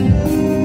you.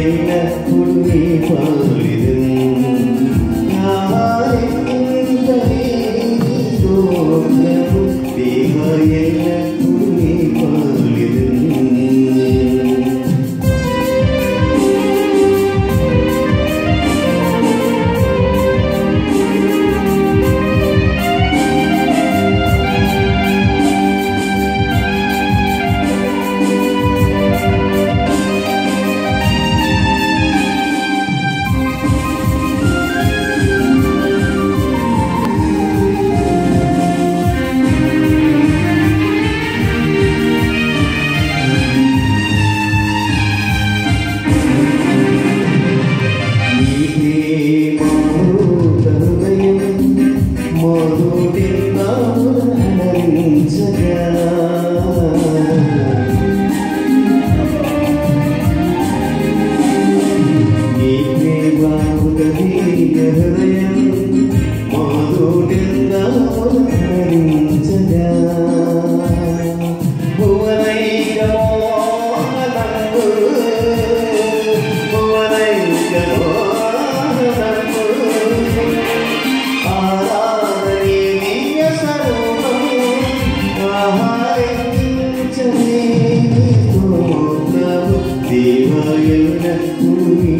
என்ன புண்ணி பாலிது என்ன Jesus